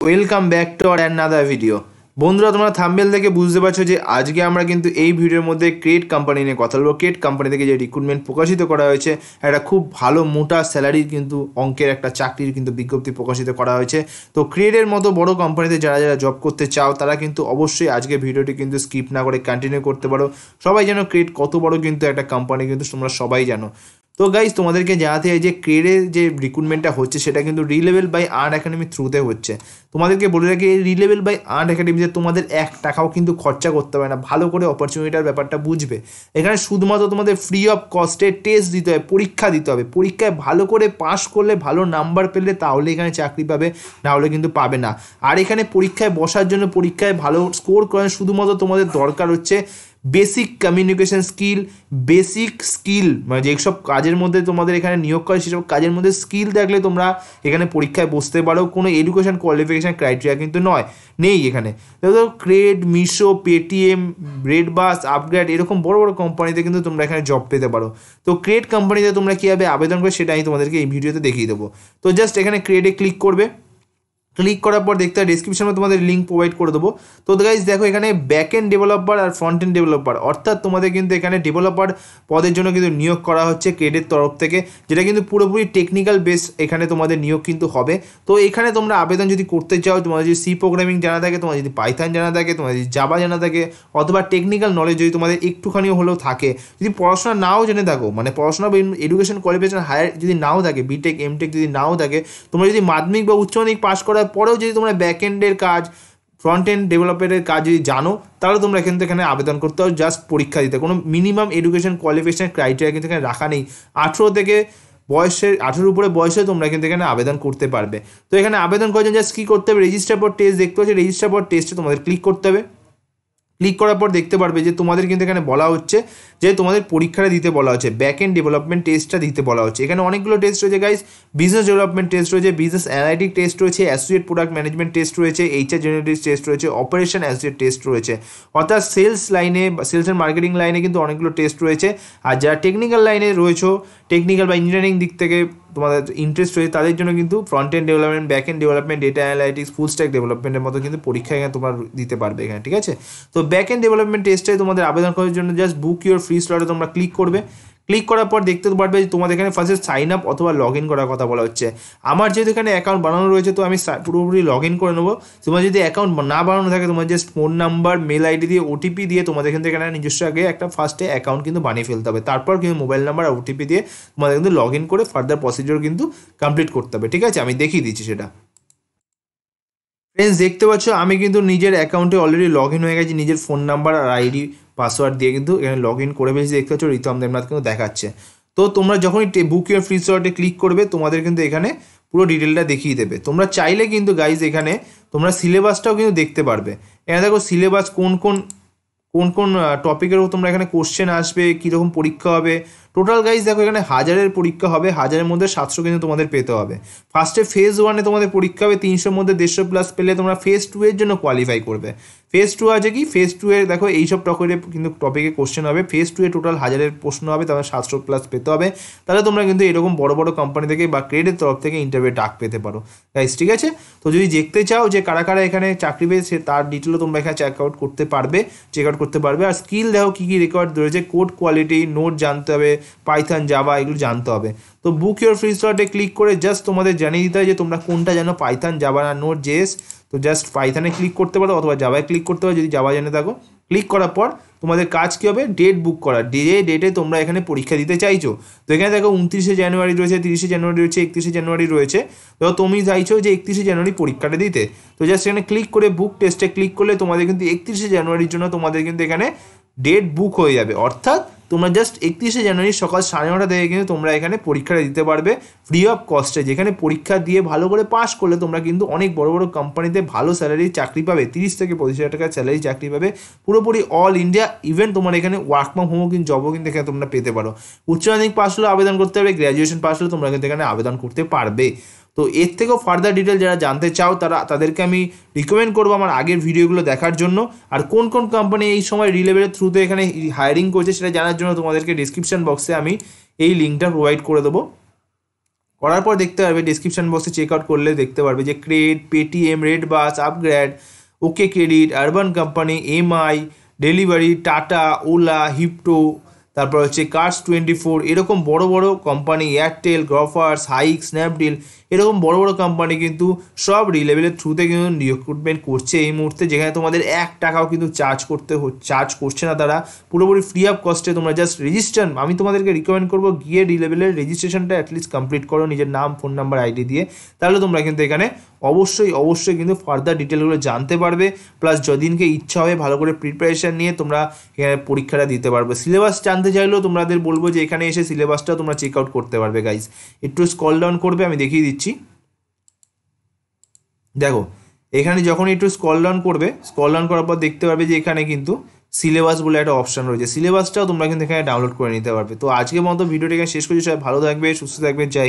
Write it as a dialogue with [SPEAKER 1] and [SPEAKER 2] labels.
[SPEAKER 1] Welcome back to আর another video বন্ধুরা, তোমরা থাম্বেল থেকে বুঝতে পারছ যে আজকে আমরা কিন্তু এই ভিডিওর মধ্যে ক্রেড কোম্পানি নিয়ে কথা বলব। ক্রেড কোম্পানি থেকে যে রিক্রুটমেন্ট প্রকাশিত করা হয়েছে, একটা খুব ভালো মোটা স্যালারির কিন্তু অঙ্কের একটা চাকরির কিন্তু বিজ্ঞপ্তি প্রকাশিত করা হয়েছে। তো ক্রেডের মতো বড় কোম্পানিতে যারা যারা জব করতে চাও, তারা কিন্তু অবশ্যই আজকে ভিডিওটি কিন্তু স্কিপ না করে কন্টিনিউ করতে পারো। সবাই যেন ক্রেড কত বড় কিন্তু একটা কোম্পানি কিন্তু তোমরা সবাই জানো। তো গাইজ তোমাদেরকে জানাতে হয় যে ক্রেডের যে রিক্রুটমেন্টটা হচ্ছে, সেটা কিন্তু রিলেভেল বাই আর্ট একাডেমি থ্রুতে হচ্ছে। তোমাদেরকে বলে রাখি, এই রিলেভেল বাই আর্ট একাডেমিতে তোমাদের এক টাকাও কিন্তু খরচা করতে হবে না। ভালো করে অপরচুনিটির ব্যাপারটা বুঝবে। এখানে শুধুমাত্র তোমাদের ফ্রি অফ কস্টে টেস্ট দিতে হবে, পরীক্ষা দিতে হবে। পরীক্ষায় ভালো করে পাশ করলে, ভালো নাম্বার পেলে তাহলে এখানে চাকরি পাবে, না হলে কিন্তু পাবে না। আর এখানে পরীক্ষায় বসার জন্য, পরীক্ষায় ভালো স্কোর করার শুধুমাত্র তোমাদের দরকার হচ্ছে basic communication skill basic skill মানে যেসব কাজের মধ্যে তোমাদের এখানে নিয়োগ করে সেসব কাজের মধ্যে স্কিল থাকলে তোমরা এখানে পরীক্ষায় বসতে পারো। কোনো এডুকেশন কোয়ালিফিকেশান ক্রাইটেরিয়া কিন্তু নয়, নেই এখানে। দেখো CRED Meesho Paytm redBus upgrade এরকম বড় বড় কোম্পানিতে কিন্তু তোমরা এখানে জব পেতে পারো। তো ক্রেড কোম্পানিতে তোমরা কীভাবে আবেদন করে সেটা আমি তোমাদেরকে এই ভিডিওতে দেখিয়ে দেবো। তো জাস্ট এখানে ক্রেডে ক্লিক করবে। ক্লিক করার পর দেখতে হয় ডিসক্রিপশনে তোমাদের লিঙ্ক প্রোভাইড করে দেবো। তো গাইজ দেখো এখানে ব্যাক এন্ড ডেভেলপার আর ফ্রন্ট এন্ড ডেভেলপার অর্থাৎ তোমাদের কিন্তু এখানে ডেভেলপার পদের জন্য কিন্তু নিয়োগ করা হচ্ছে ক্রেডের তরফ থেকে, যেটা কিন্তু পুরোপুরি টেকনিক্যাল বেস এখানে তোমাদের নিয়োগ কিন্তু হবে। তো এখানে তোমরা আবেদন যদি করতে চাও, তোমাদের যদি সি প্রোগ্রামিং জানা থাকে তোমার যদি পাইথান জানা থাকে তোমার যদি জাবা জানা থাকে, অথবা টেকনিক্যাল নলেজ যদি তোমাদের একটুখানিও হলেও থাকে, যদি পড়াশোনা নাও জেনে থাকো মানে পড়াশোনা বা এডুকেশন কোয়ালিফিকেশন হায়ার যদি নাও থাকে বিটেক এমটেক যদি নাও থাকে, তোমরা যদি মাধ্যমিক বা উচ্চ মাধ্যমিক পাশ করার পরেও যদি তোমরা ব্যাক এন্ডের কাজ ফ্রন্ট এন্ড ডেভেলপারের কাজ যদি জানো, তাহলে তোমরা থেকে এখানে আবেদন করতে হবে জাস্ট পরীক্ষা দিতে। কোনো মিনিমাম এডুকেশন কোয়ালিফিকেশন ক্রাইটেরিয়া কিন্তু এখানে রাখা নেই। আঠেরো থেকে বয়সের, আঠেরোর উপরে বয়সে তোমরা কিন্তু এখানে আবেদন করতে পারবে। তো এখানে আবেদন করার জন্য জাস্ট কী করতে হবে? রেজিস্টার পর টেস্ট দেখতে পাচ্ছি রেজিস্টার পর টেস্টে তোমাদের ক্লিক করতে হবে। ক্লিক করার পর দেখতে পারবে যে তোমাদের কিন্তু এখানে বলা হচ্ছে যে তোমাদের পরীক্ষাটা দিতে বলা হচ্ছে ব্যাক এন্ড ডেভেলপমেন্ট টেস্টটা দিতে বলা হচ্ছে। এখানে অনেকগুলো টেস্ট রয়েছে গাইজ বিজনেস ডেভেলপমেন্ট টেস্ট রয়েছে বিজনেস অ্যানালাইটিক টেস্ট রয়েছে অ্যাসোসিয়েট প্রোডাক্ট ম্যানেজমেন্ট টেস্ট রয়েছে এইচআর জেনারেটিভ টেস্ট রয়েছে অপারেশন অ্যাসোসিয়েট টেস্ট রয়েছে। অর্থাৎ সেলস লাইনে সেলস অ্যান্ড মার্কেটিং লাইনে কিন্তু অনেকগুলো টেস্ট রয়েছে। আর যারা টেকনিক্যাল লাইনে রয়েছে টেকনিক্যাল বা ইঞ্জিনিয়ারিং দিক থেকে তোমাদের ইন্টারেস্ট রয়েছে, তাদের জন্য কিন্তু front end development back end development data analytics full stack ডেভেলপমেন্টের মতো কিন্তু পরীক্ষা এখানে তোমরা দিতে পারবে এখানে, ঠিক আছে? তো ব্যাক এন্ড ডেভেলপমেন্ট টেস্টে তোমাদের আবেদন করার জন্য জাস্ট বুক ইউর ফ্রি স্লটে তোমরা ক্লিক করবে। ক্লিক করার পর দেখতে পারবে যে তোমাদের এখানে ফার্স্টে সাইন আপ অথবা লগ ইন করার কথা বলা হচ্ছে। আমার যেহেতু এখানে অ্যাকাউন্ট বানানো রয়েছে, তো আমি পুরোপুরি লগ ইন করে নেব। তোমার যদি অ্যাকাউন্ট না বানানো থাকে, তোমার just phone number mail ID দিয়ে ওটিপি দিয়ে তোমাদের এখান থেকে নিজস্ব আগে একটা ফার্স্টে অ্যাকাউন্ট কিন্তু বানিয়ে ফেলতে হবে। তারপর কিন্তু মোবাইল নাম্বার আর ওটিপি দিয়ে তোমাদের কিন্তু লগ ইন করে ফার্দার প্রসিডিওর কিন্তু কমপ্লিট করতে হবে। ঠিক আছে? আমি দেখিয়ে দিচ্ছি সেটা। ফ্রেন্ডস দেখতে পাচ্ছ, আমি কিন্তু নিজের অ্যাকাউন্টে অলরেডি লগ ইন হয়ে গেছি। নিজের ফোন নাম্বার আর আইডি পাসওয়ার্ড দিয়ে কিন্তু এখানে লগ ইন করে ফেলেছি দেখতে পাচ্ছ রিতম দেবনাথ কিন্তু দেখাচ্ছে। তো তোমরা যখনই বুক ইউর ফ্রি স্লটে ক্লিক করবে, তোমাদের কিন্তু এখানে পুরো ডিটেলটা দেখিয়ে দেবে। তোমরা চাইলে কিন্তু গাইজ এখানে তোমরা সিলেবাসটাও কিন্তু দেখতে পারবে। এখানে দেখো সিলেবাস কোন কোন কোন কোন টপিকের তোমরা এখানে কোশ্চেন আসবে, কীরকম পরীক্ষা হবে টোটাল গাইজ দেখো এখানে হাজারের পরীক্ষা হবে, হাজারের মধ্যে সাতশো কিন্তু তোমাদের পেতে হবে। ফার্স্টে ফেজ ওয়ানে তোমাদের পরীক্ষা হবে, তিনশোর মধ্যে দেড়শো প্লাস পেলে তোমরা ফেজ টু এর জন্য কোয়ালিফাই করবে। ফেজ টু আছে কি? ফেজ টু এর দেখো, এইসব টপিকে কিন্তু টপিকে কোশ্চেন হবে। ফেজ টু এ টোটাল হাজারের প্রশ্ন হবে, তাহলে সাতশো প্লাস পেতে হবে। তাহলে তোমরা কিন্তু এরকম বড় বড় কোম্পানি থেকে বা ক্রেডের তরফ থেকে ইন্টারভিউ ডাক পেতে পারো। গাইজ ঠিক আছে? তো যদি দেখতে চাও যে কারা কারা এখানে চাকরি পেয়ে সে তার ডিটেলও তোমরা এখানে চেক আউট করতে পারবে চেক আউট করতে পারবে। আর স্কিল দেখো কী কী রেকর্ড রয়েছে কোড কোয়ালিটি নোট জানতে হবে পাইথান জাবা এগুলো জানতে হবে। তো বুক ইউর ফ্রি স্লটে ক্লিক করে জাস্ট তোমাদের জানিয়ে দিতে হয় যে তোমরা কোনটা জানো, পাইথান জাবা না নোট জেস তো জাস্ট পাইথানে ক্লিক করতে পারো অথবা জাবায় ক্লিক করতে পারো, যদি জাবা জেনে থাকো। ক্লিক করার পর তোমাদের কাজ কী হবে? ডেট বুক করা ডে ডেটে তোমরা এখানে পরীক্ষা দিতে চাইছো। তো এখানে দেখো উনত্রিশে জানুয়ারি রয়েছে, তিরিশে জানুয়ারি রয়েছে, একত্রিশে জানুয়ারি রয়েছে। তো তুমি চাইছো যে একত্রিশে জানুয়ারি পরীক্ষাটা দিতে। তো জাস্ট এখানে ক্লিক করে বুক টেস্টে ক্লিক করলে তোমাদের কিন্তু একত্রিশে জানুয়ারির জন্য তোমাদের কিন্তু এখানে ডেট বুক হয়ে যাবে। অর্থাৎ তোমরা জাস্ট একত্রিশে জানুয়ারি সকাল সাড়ে নটা থেকে কিন্তু তোমরা এখানে পরীক্ষাটা দিতে পারবে ফ্রি অফ কস্টে যেখানে পরীক্ষা দিয়ে ভালো করে পাস করলে তোমরা কিন্তু অনেক বড় বড় কোম্পানিতে ভালো স্যালারি চাকরি পাবে, তিরিশ থেকে পঁচিশ হাজার টাকার স্যালারি চাকরি পাবে। পুরোপুরি অল ইন্ডিয়া ইভেন তোমার এখানে ওয়ার্ক ফ্রম হোমও কিন্তু জবও কিন্তু এখানে তোমরা পেতে পারো। উচ্চ মাধ্যমিক পাস হলে আবেদন করতে পারবে গ্র্যাজুয়েশন পাস হলে তোমরা কিন্তু এখানে আবেদন করতে পারবে। তো এর থেকেও ফার্দার ডিটেল যারা জানতে চাও, তারা তাদেরকে আমি রিকমেন্ড করব আমার আগের ভিডিওগুলো দেখার জন্য। আর কোন কোন কোম্পানি এই সময় রিলেভেলের থ্রুতে এখানে হায়ারিং করছে সেটা জানার জন্য তোমাদেরকে ডিসক্রিপশন বক্সে আমি এই লিঙ্কটা প্রোভাইড করে দেবো। করার পর দেখতে পারবে ডিসক্রিপশন বক্সে চেক আউট করলে দেখতে পারবে যে CRED Paytm redBus upGrad OkCredit Urban Company MI Delhivery Tata Ola হিপটো তারপর হচ্ছে কার্স টোয়েন্টি ফোর এরকম বড় বড় company Airtel Grofers Hike Snapdeal এরকম বড় বড় কোম্পানি কিন্তু সব রিলেভেলের থ্রুতে কিন্তু রিক্রুটমেন্ট করছে এই মুহূর্তে, যেখানে তোমাদের এক টাকাও কিন্তু চার্জ করতে চার্জ করছে না তারা। পুরোপুরি ফ্রি অফ কস্টে তোমরা জাস্ট রেজিস্টার আমি তোমাদেরকে রিকমেন্ড করব, গিয়ে রিলেভেলের রেজিস্ট্রেশনটা অ্যাটলিস্ট কমপ্লিট করো, নিজের নাম ফোন নাম্বার আইডি দিয়ে। তাহলে তোমরা কিন্তু এখানে অবশ্যই অবশ্যই কিন্তু ফার্দার ডিটেলগুলো জানতে পারবে। প্লাস যদিনকে ইচ্ছা হয় ভালো করে প্রিপারেশান নিয়ে তোমরা এখানে পরীক্ষাটা দিতে পারবে। সিলেবাস জানতে চাইলেও তোমাদের বলব যে এখানে এসে সিলেবাসটা তোমরা চেক আউট করতে পারবে গাইজ একটু স্কল ডাউন করবে, আমি দেখিয়ে দিচ্ছি। দেখো, এখানে যখন একটু স্কল ডাউন করবে স্কল ডাউন করার পর দেখতে পারবে যে এখানে কিন্তু সিলেবাস বলে একটা অপশান রয়েছে। সিলেবাসটাও তোমরা কিন্তু এখানে ডাউনলোড করে নিতে পারবে। তো আজকের মতো ভিডিওটি এখানে শেষ করছি। সবাই ভালো থাকবে, সুস্থ থাকবে। যাই